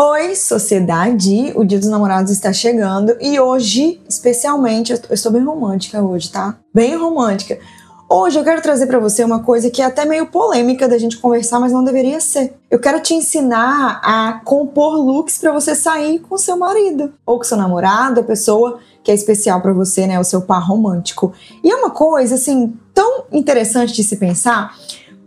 Oi, sociedade! O Dia dos Namorados está chegando e hoje, especialmente, eu estou bem romântica hoje, tá? Bem romântica. Hoje eu quero trazer para você uma coisa que é até meio polêmica da gente conversar, mas não deveria ser. Eu quero te ensinar a compor looks para você sair com seu marido ou com seu namorado, a pessoa que é especial para você, né, o seu par romântico. E é uma coisa assim tão interessante de se pensar,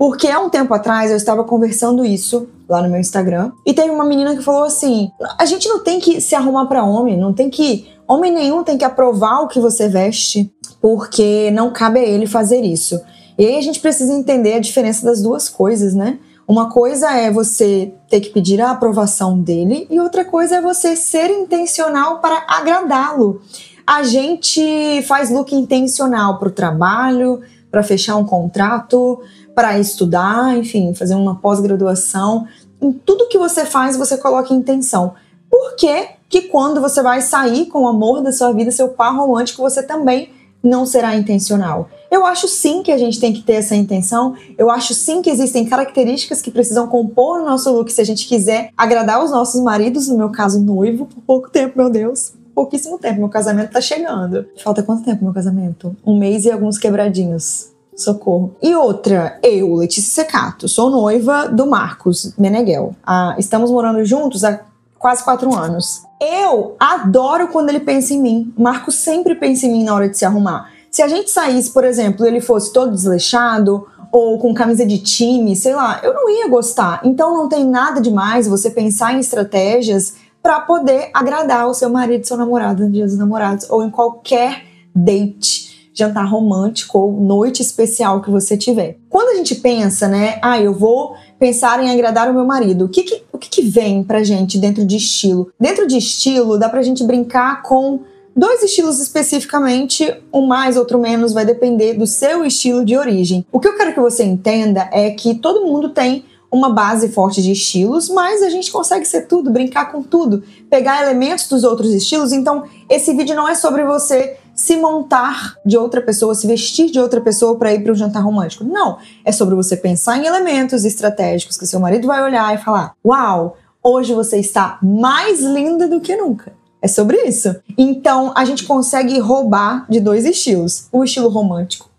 porque há um tempo atrás eu estava conversando isso lá no meu Instagram e teve uma menina que falou assim: "A gente não tem que se arrumar para homem, não tem que homem nenhum tem que aprovar o que você veste, porque não cabe a ele fazer isso". E aí a gente precisa entender a diferença das duas coisas, né? Uma coisa é você ter que pedir a aprovação dele e outra coisa é você ser intencional para agradá-lo. A gente faz look intencional para o trabalho, para fechar um contrato, para estudar, enfim, fazer uma pós-graduação. Em tudo que você faz, você coloca intenção. Por que, que quando você vai sair com o amor da sua vida, seu par romântico, você também não será intencional? Eu acho sim que a gente tem que ter essa intenção. Eu acho sim que existem características que precisam compor o nosso look se a gente quiser agradar os nossos maridos, no meu caso, noivo, por pouco tempo, meu Deus. Pouquíssimo tempo, meu casamento tá chegando. Falta quanto tempo meu casamento? Um mês e alguns quebradinhos. Socorro. E outra, eu, Letícia Secato, sou noiva do Marcos Meneghel. Ah, estamos morando juntos há quase quatro anos. Eu adoro quando ele pensa em mim. Marcos sempre pensa em mim na hora de se arrumar. Se a gente saísse, por exemplo, e ele fosse todo desleixado ou com camisa de time, sei lá, eu não ia gostar. Então não tem nada demais você pensar em estratégias para poder agradar o seu marido, seu namorado no dia dos namorados ou em qualquer date jantar romântico ou noite especial que você tiver. Quando a gente pensa, né, ah, eu vou pensar em agradar o meu marido, o que, que o que, que vem pra gente dentro de estilo? Dentro de estilo, dá pra gente brincar com dois estilos especificamente, um mais, outro menos, vai depender do seu estilo de origem. O que eu quero que você entenda é que todo mundo tem uma base forte de estilos, mas a gente consegue ser tudo, brincar com tudo, pegar elementos dos outros estilos. Então, esse vídeo não é sobre você se montar de outra pessoa, se vestir de outra pessoa para ir para um jantar romântico. Não, é sobre você pensar em elementos estratégicos que seu marido vai olhar e falar: "Uau, hoje você está mais linda do que nunca". É sobre isso. Então, a gente consegue roubar de dois estilos: o estilo romântico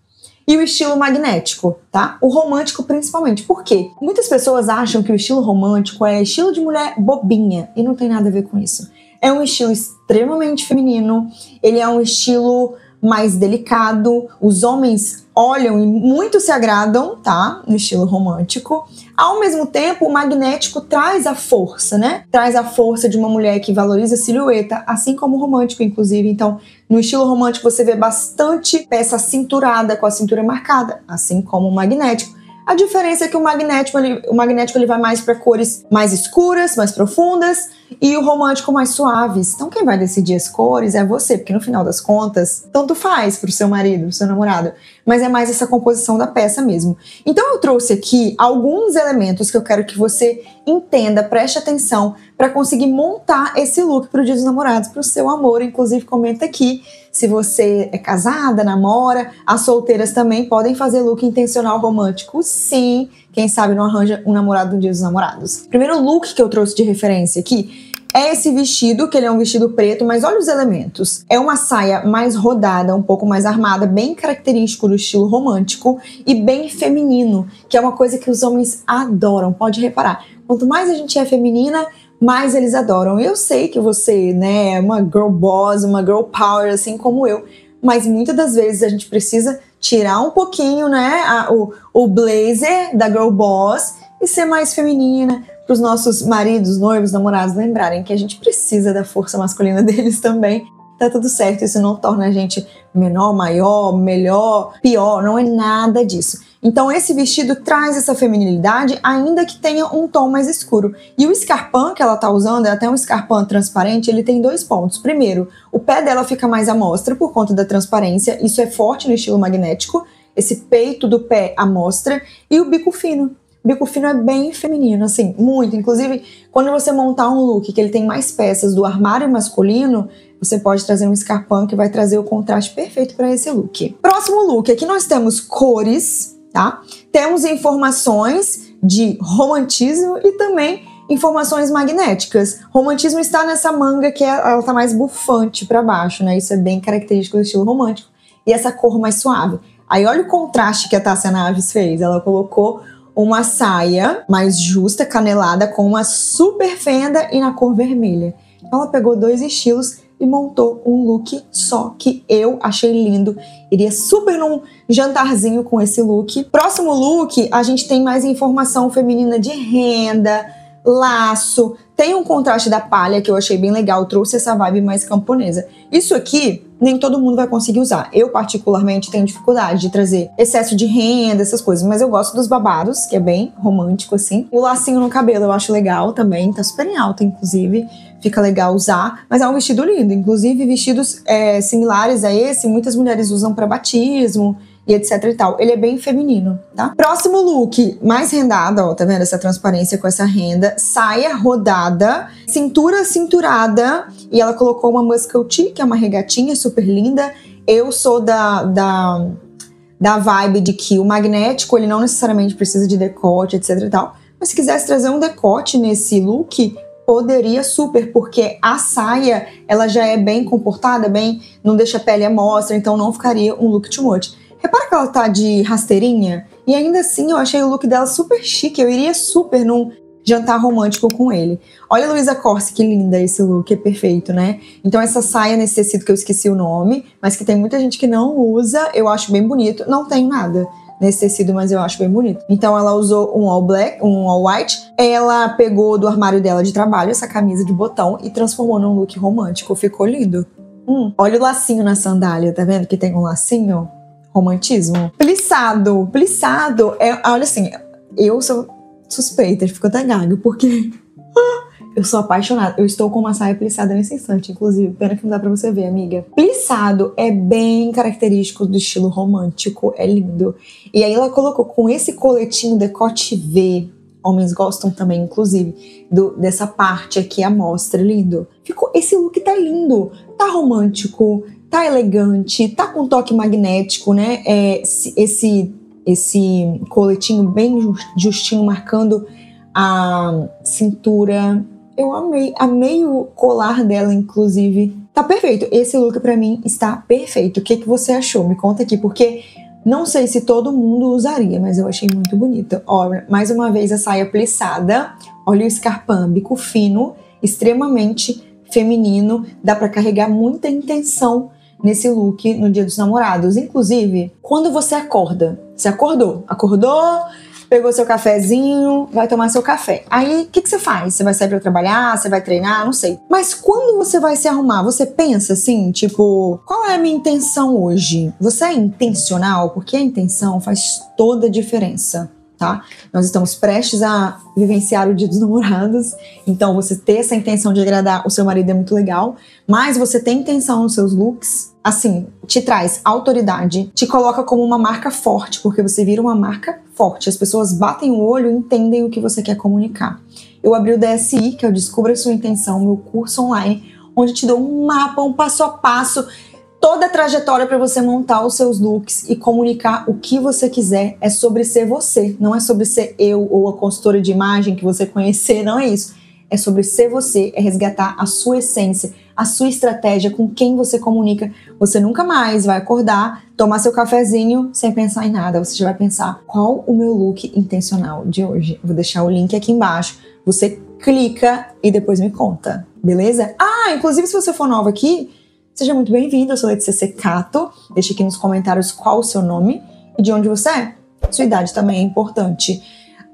e o estilo magnético, tá? O romântico principalmente. Por quê? Muitas pessoas acham que o estilo romântico é estilo de mulher bobinha e não tem nada a ver com isso. É um estilo extremamente feminino, ele é um estilo mais delicado, os homens olham e muito se agradam, tá? No estilo romântico. Ao mesmo tempo, o magnético traz a força, né? Traz a força de uma mulher que valoriza a silhueta, assim como o romântico, inclusive. Então, no estilo romântico, você vê bastante peça cinturada, com a cintura marcada, assim como o magnético. A diferença é que o magnético, ele, o magnético ele vai mais para cores mais escuras, mais profundas, e o romântico mais suaves. Então quem vai decidir as cores é você, porque no final das contas, tanto faz pro seu marido, pro seu namorado, mas é mais essa composição da peça mesmo. Então eu trouxe aqui alguns elementos que eu quero que você entenda, preste atenção para conseguir montar esse look pro Dia dos Namorados, pro seu amor, inclusive comenta aqui se você é casada, namora, as solteiras também podem fazer look intencional romântico, sim. Quem sabe não arranja um namorado no dia dos namorados. Primeiro look que eu trouxe de referência aqui é esse vestido, que ele é um vestido preto, mas olha os elementos. É uma saia mais rodada, um pouco mais armada, bem característico do estilo romântico e bem feminino, que é uma coisa que os homens adoram, pode reparar. Quanto mais a gente é feminina, mais eles adoram. Eu sei que você, né, é uma girl boss, uma girl power, assim como eu, mas muitas das vezes a gente precisa tirar um pouquinho, né, a, o, o blazer da girl boss e ser mais feminina, para os nossos maridos, noivos, namorados lembrarem que a gente precisa da força masculina deles também. Tá tudo certo, isso não torna a gente menor, maior, melhor, pior, não é nada disso. Então esse vestido traz essa feminilidade, ainda que tenha um tom mais escuro. E o escarpão que ela tá usando é até um escarpão transparente, ele tem dois pontos. Primeiro, o pé dela fica mais à mostra por conta da transparência, isso é forte no estilo magnético, esse peito do pé à mostra, e o bico fino. O bico fino é bem feminino, assim, muito. Inclusive, quando você montar um look que ele tem mais peças do armário masculino, você pode trazer um escarpão que vai trazer o contraste perfeito para esse look. Próximo look, aqui nós temos cores tá? Temos informações de romantismo e também informações magnéticas. Romantismo está nessa manga que é, ela tá mais bufante para baixo, né? Isso é bem característico do estilo romântico. E essa cor mais suave. Aí olha o contraste que a Tássia Naves fez. Ela colocou uma saia mais justa, canelada, com uma super fenda e na cor vermelha. Então ela pegou dois estilos e montou um look só que eu achei lindo. Iria super num jantarzinho com esse look. Próximo look, a gente tem mais informação feminina de renda, laço, tem um contraste da palha que eu achei bem legal, trouxe essa vibe mais camponesa. Isso aqui nem todo mundo vai conseguir usar. Eu, particularmente, tenho dificuldade de trazer excesso de renda, essas coisas, mas eu gosto dos babados, que é bem romântico assim. O lacinho no cabelo eu acho legal também, tá super em alta, inclusive. Fica legal usar, mas é um vestido lindo. Inclusive, vestidos é, similares a esse, muitas mulheres usam para batismo e etc e tal. Ele é bem feminino, tá? Próximo look, mais rendado, ó, tá vendo essa transparência com essa renda? Saia rodada, cintura cinturada e ela colocou uma muscle tee, que é uma regatinha super linda. Eu sou da, da, da vibe de que o magnético, ele não necessariamente precisa de decote, etc e tal. Mas se quisesse trazer um decote nesse look, poderia super, porque a saia, ela já é bem comportada, bem, não deixa a pele à mostra, então não ficaria um look too much. Repara que ela tá de rasteirinha e ainda assim eu achei o look dela super chique. Eu iria super num jantar romântico com ele. Olha a Luísa Corsi, que linda esse look, é perfeito, né? Então essa saia nesse tecido que eu esqueci o nome, mas que tem muita gente que não usa, eu acho bem bonito. Não tem nada nesse tecido, mas eu acho bem bonito. Então ela usou um all black, um all white. Ela pegou do armário dela de trabalho essa camisa de botão e transformou num look romântico. Ficou lindo. Hum, olha o lacinho na sandália, tá vendo que tem um lacinho? Romantismo. Plissado. Plissado é. Olha assim, eu sou suspeita, ficou até gago, porque. Eu sou apaixonada. Eu estou com uma saia plissada nesse instante, inclusive. Pena que não dá pra você ver, amiga. Plissado é bem característico do estilo romântico. É lindo. E aí ela colocou com esse coletinho decote V. Homens gostam também, inclusive, do, dessa parte aqui, a mostra. Lindo. Ficou, esse look tá lindo. Tá romântico tá elegante, tá com toque magnético, né? É, esse, esse coletinho bem justinho, marcando a cintura. Eu amei, amei o colar dela, inclusive. Tá perfeito. Esse look para mim está perfeito. O que, que você achou? Me conta aqui, porque não sei se todo mundo usaria, mas eu achei muito bonito. Olha, mais uma vez a saia plissada. Olha o escarpão, bico fino, extremamente feminino. Dá para carregar muita intenção nesse look no Dia dos Namorados. Inclusive, quando você acorda, você acordou, acordou, pegou seu cafezinho, vai tomar seu café. Aí, o que, que você faz? Você vai sair para trabalhar? Você vai treinar? Não sei. Mas quando você vai se arrumar, você pensa assim, tipo, qual é a minha intenção hoje? Você é intencional? Porque a intenção faz toda a diferença tá? Nós estamos prestes a vivenciar o Dia dos Namorados, então você ter essa intenção de agradar o seu marido é muito legal, mas você tem intenção nos seus looks, assim, te traz autoridade, te coloca como uma marca forte, porque você vira uma marca forte. As pessoas batem o olho e entendem o que você quer comunicar. Eu abri o DSI, que é o Descubra Sua Intenção, meu curso online, onde te dou um mapa, um passo a passo toda a trajetória para você montar os seus looks e comunicar o que você quiser. É sobre ser você, não é sobre ser eu ou a consultora de imagem que você conhecer, não é isso. É sobre ser você, é resgatar a sua essência, a sua estratégia com quem você comunica. Você nunca mais vai acordar, tomar seu cafezinho sem pensar em nada. Você já vai pensar qual o meu look intencional de hoje. Vou deixar o link aqui embaixo. Você clica e depois me conta, beleza? Ah, inclusive se você for nova aqui, Seja muito bem-vindo, eu sou Letícia Secato. Deixe aqui nos comentários qual o seu nome e de onde você é. Sua idade também é importante.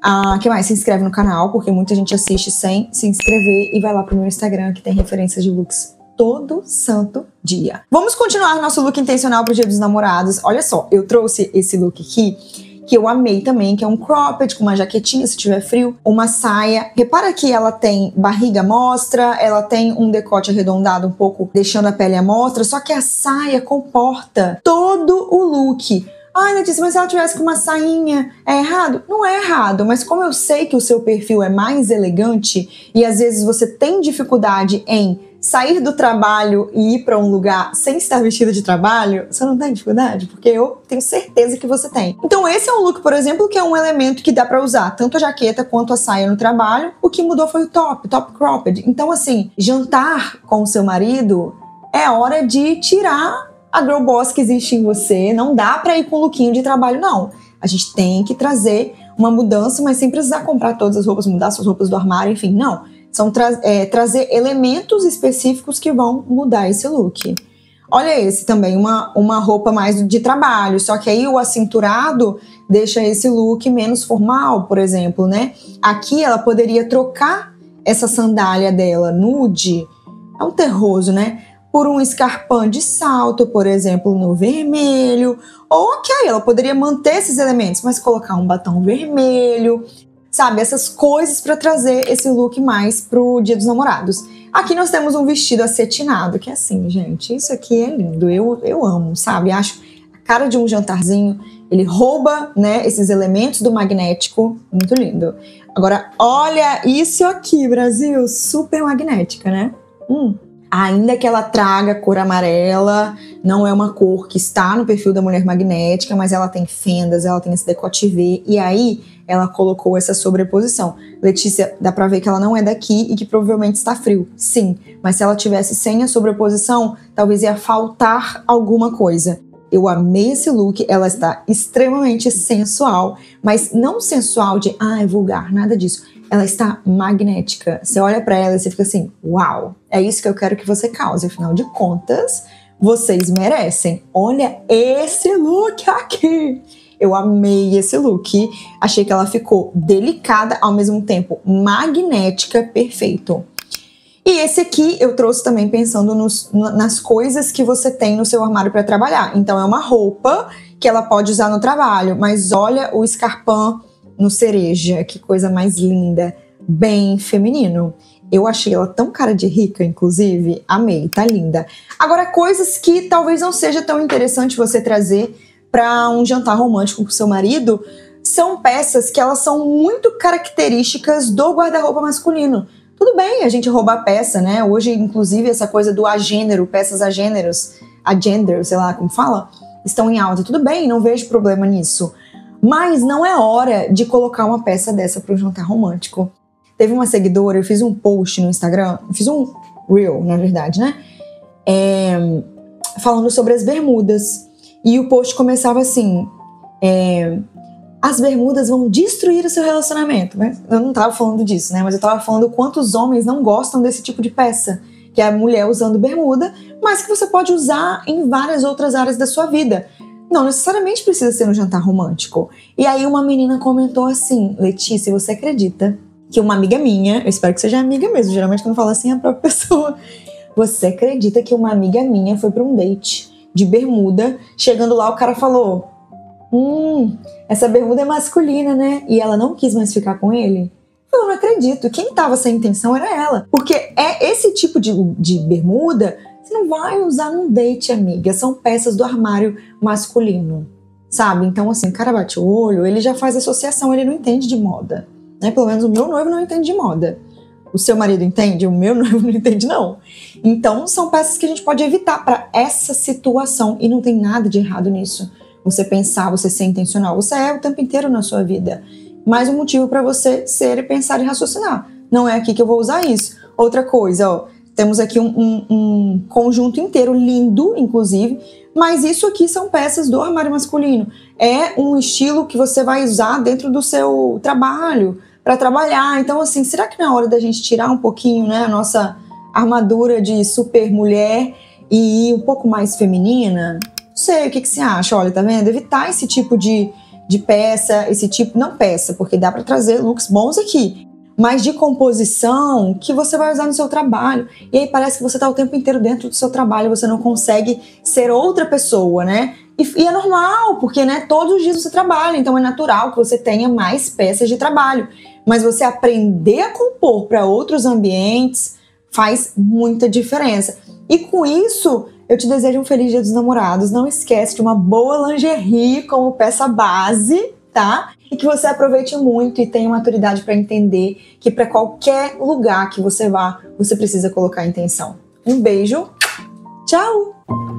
Ah, que mais? Se inscreve no canal, porque muita gente assiste sem se inscrever e vai lá pro meu Instagram que tem referências de looks todo santo dia. Vamos continuar nosso look intencional pro Dia dos Namorados. Olha só, eu trouxe esse look aqui que eu amei também, que é um cropped com uma jaquetinha se tiver frio, uma saia. Repara que ela tem barriga mostra, ela tem um decote arredondado um pouco, deixando a pele à mostra, só que a saia comporta todo o look. Ai, Letícia, mas se ela tivesse com uma sainha, é errado? Não é errado, mas como eu sei que o seu perfil é mais elegante e às vezes você tem dificuldade em sair do trabalho e ir para um lugar sem estar vestido de trabalho, você não tem dificuldade? Porque eu tenho certeza que você tem. Então, esse é um look, por exemplo, que é um elemento que dá para usar tanto a jaqueta quanto a saia no trabalho. O que mudou foi o top, top cropped. Então, assim, jantar com o seu marido é hora de tirar a girl boss que existe em você. Não dá para ir com um lookinho de trabalho, não. A gente tem que trazer uma mudança, mas sem precisar comprar todas as roupas, mudar suas roupas do armário, enfim, não. São tra é, trazer elementos específicos que vão mudar esse look. Olha esse também, uma, uma roupa mais de trabalho, só que aí o acinturado deixa esse look menos formal, por exemplo, né? Aqui ela poderia trocar essa sandália dela nude, é um terroso, né? Por um escarpão de salto, por exemplo, no vermelho. Ou ok, ela poderia manter esses elementos, mas colocar um batom vermelho, sabe? Essas coisas para trazer esse look mais pro Dia dos Namorados. Aqui nós temos um vestido acetinado, que é assim, gente, isso aqui é lindo, eu, eu amo, sabe? Acho a cara de um jantarzinho, ele rouba, né, esses elementos do magnético, muito lindo. Agora, olha isso aqui, Brasil, super magnética, né? Hum. Ainda que ela traga cor amarela, não é uma cor que está no perfil da mulher magnética, mas ela tem fendas, ela tem esse decote V, e aí ela colocou essa sobreposição. Letícia, dá pra ver que ela não é daqui e que provavelmente está frio. Sim, mas se ela tivesse sem a sobreposição, talvez ia faltar alguma coisa. Eu amei esse look, ela está extremamente sensual, mas não sensual de, ah, é vulgar, nada disso ela está magnética. Você olha para ela e você fica assim: uau, é isso que eu quero que você cause. Afinal de contas, vocês merecem. Olha esse look aqui. Eu amei esse look. Achei que ela ficou delicada, ao mesmo tempo magnética, perfeito. E esse aqui eu trouxe também pensando nos, nas coisas que você tem no seu armário para trabalhar. Então é uma roupa que ela pode usar no trabalho, mas olha o escarpão no cereja, que coisa mais linda, bem feminino. Eu achei ela tão cara de rica, inclusive. Amei, tá linda. Agora, coisas que talvez não seja tão interessante você trazer para um jantar romântico com seu marido são peças que elas são muito características do guarda-roupa masculino. Tudo bem a gente roubar peça, né? Hoje, inclusive, essa coisa do agênero, peças agêneros, agender, sei lá como fala, estão em alta. Tudo bem, não vejo problema nisso. Mas não é hora de colocar uma peça dessa para um jantar romântico. Teve uma seguidora, eu fiz um post no Instagram, fiz um reel, na verdade, né? É, falando sobre as bermudas. E o post começava assim: é, as bermudas vão destruir o seu relacionamento. Mas eu não tava falando disso, né? Mas eu tava falando quantos homens não gostam desse tipo de peça, que é a mulher usando bermuda, mas que você pode usar em várias outras áreas da sua vida. Não necessariamente precisa ser um jantar romântico. E aí uma menina comentou assim: Letícia, você acredita que uma amiga minha, eu espero que seja amiga mesmo, geralmente quando fala assim é a própria pessoa. Você acredita que uma amiga minha foi para um date de bermuda, chegando lá o cara falou: "Hum, essa bermuda é masculina, né?" E ela não quis mais ficar com ele. Eu não acredito. Quem tava sem intenção era ela. Porque é esse tipo de, de bermuda você não vai usar num date, amiga. São peças do armário masculino, sabe? Então, assim, o cara bate o olho, ele já faz associação, ele não entende de moda. Né? Pelo menos o meu noivo não entende de moda. O seu marido entende? O meu noivo não entende, não. Então, são peças que a gente pode evitar para essa situação. E não tem nada de errado nisso. Você pensar, você ser intencional. Você é o tempo inteiro na sua vida. Mais um motivo para você ser pensar e raciocinar. Não é aqui que eu vou usar isso. Outra coisa, ó temos aqui um, um, um, conjunto inteiro, lindo, inclusive, mas isso aqui são peças do armário masculino. É um estilo que você vai usar dentro do seu trabalho, para trabalhar. Então, assim, será que na hora da gente tirar um pouquinho né, a nossa armadura de super mulher e ir um pouco mais feminina? Não sei, o que, que você acha? Olha, tá vendo? Evitar esse tipo de, de peça, esse tipo, não peça, porque dá para trazer looks bons aqui, mas de composição que você vai usar no seu trabalho. E aí parece que você está o tempo inteiro dentro do seu trabalho, você não consegue ser outra pessoa, né? E, e, é normal, porque né, todos os dias você trabalha, então é natural que você tenha mais peças de trabalho. Mas você aprender a compor para outros ambientes faz muita diferença. E com isso, eu te desejo um feliz Dia dos Namorados. Não esquece de uma boa lingerie como peça base, e que você aproveite muito e tenha maturidade para entender que para qualquer lugar que você vá, você precisa colocar intenção. Um beijo. Tchau!